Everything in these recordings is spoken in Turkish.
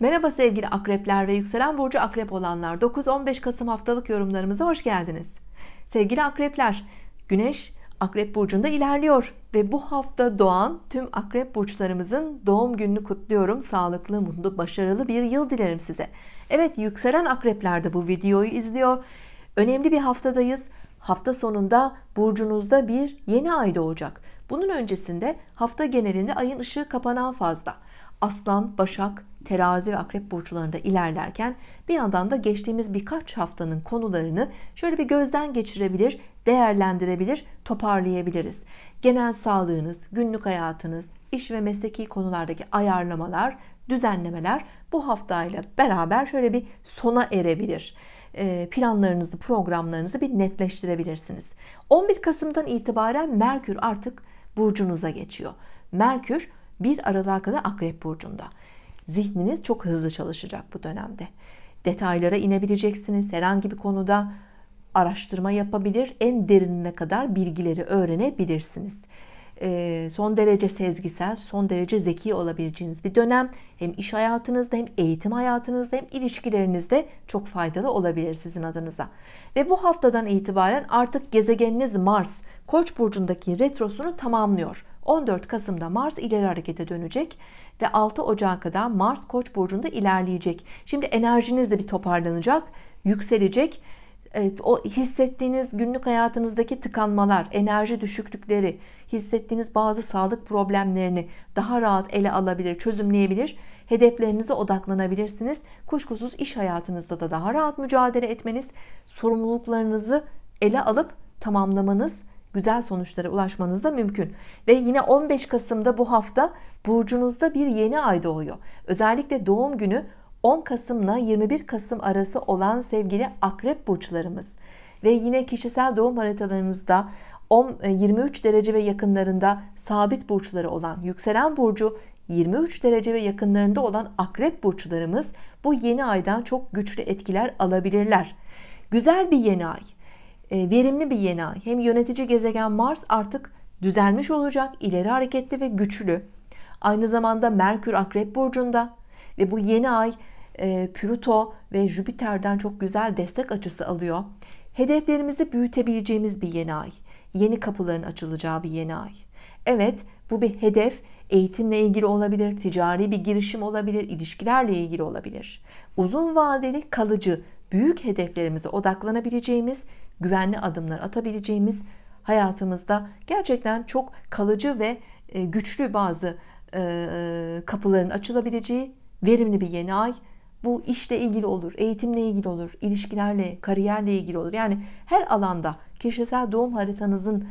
Merhaba sevgili akrepler ve yükselen burcu akrep olanlar. 9-15 Kasım haftalık yorumlarımıza hoş geldiniz. Sevgili akrepler Güneş akrep burcunda ilerliyor ve bu hafta doğan tüm akrep burçlarımızın doğum gününü kutluyorum. Sağlıklı mutlu başarılı bir yıl dilerim size. Evet yükselen akrepler de bu videoyu izliyor. Önemli bir haftadayız. Hafta sonunda burcunuzda bir yeni ay doğacak. Bunun öncesinde hafta genelinde ayın ışığı kapanan fazla Aslan, Başak, Terazi ve Akrep burçlarında ilerlerken bir yandan da geçtiğimiz birkaç haftanın konularını şöyle bir gözden geçirebilir, değerlendirebilir, toparlayabiliriz. Genel sağlığınız, günlük hayatınız, iş ve mesleki konulardaki ayarlamalar, düzenlemeler bu haftayla beraber şöyle bir sona erebilir ee, planlarınızı, programlarınızı bir netleştirebilirsiniz. 11 Kasım'dan itibaren Merkür artık burcunuza geçiyor. Merkür bir aralığa kadar Akrep Burcu'nda. Zihniniz çok hızlı çalışacak bu dönemde. Detaylara inebileceksiniz. Herhangi bir konuda araştırma yapabilir. En derinine kadar bilgileri öğrenebilirsiniz. Ee, son derece sezgisel, son derece zeki olabileceğiniz bir dönem. Hem iş hayatınızda hem eğitim hayatınızda hem ilişkilerinizde çok faydalı olabilir sizin adınıza. Ve bu haftadan itibaren artık gezegeniniz Mars Koç burcundaki retrosunu tamamlıyor. 14 Kasım'da Mars ileri harekete dönecek ve 6 Ocak'a kadar Mars Koç burcunda ilerleyecek. Şimdi enerjiniz de bir toparlanacak, yükselecek. Evet, o hissettiğiniz günlük hayatınızdaki tıkanmalar, enerji düşüklükleri, hissettiğiniz bazı sağlık problemlerini daha rahat ele alabilir, çözümleyebilir. Hedeflerinize odaklanabilirsiniz. Kuşkusuz iş hayatınızda da daha rahat mücadele etmeniz, sorumluluklarınızı ele alıp tamamlamanız güzel sonuçlara ulaşmanız da mümkün. Ve yine 15 Kasım'da bu hafta burcunuzda bir yeni ay doğuyor. Özellikle doğum günü 10 Kasım'la 21 Kasım arası olan sevgili akrep burçlarımız ve yine kişisel doğum haritalarınızda 10, 23 e, derece ve yakınlarında sabit burçları olan yükselen burcu 23 derece ve yakınlarında olan akrep burçlarımız bu yeni aydan çok güçlü etkiler alabilirler. Güzel bir yeni ay. E, verimli bir yeni ay. Hem yönetici gezegen Mars artık düzelmiş olacak, ileri hareketli ve güçlü. Aynı zamanda Merkür Akrep burcunda ve bu yeni ay e, Plüto ve Jüpiter'den çok güzel destek açısı alıyor. Hedeflerimizi büyütebileceğimiz bir yeni ay. Yeni kapıların açılacağı bir yeni ay. Evet, bu bir hedef eğitimle ilgili olabilir, ticari bir girişim olabilir, ilişkilerle ilgili olabilir. Uzun vadeli, kalıcı, büyük hedeflerimize odaklanabileceğimiz güvenli adımlar atabileceğimiz hayatımızda gerçekten çok kalıcı ve e, güçlü bazı e, e, kapıların açılabileceği verimli bir yeni ay. Bu işle ilgili olur, eğitimle ilgili olur, ilişkilerle, kariyerle ilgili olur. Yani her alanda kişisel doğum haritanızın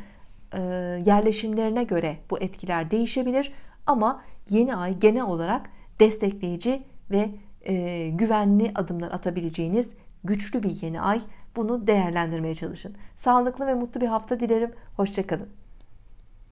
yerleşimlerine göre bu etkiler değişebilir. Ama yeni ay genel olarak destekleyici ve güvenli adımlar atabileceğiniz güçlü bir yeni ay. Bunu değerlendirmeye çalışın. Sağlıklı ve mutlu bir hafta dilerim. Hoşçakalın.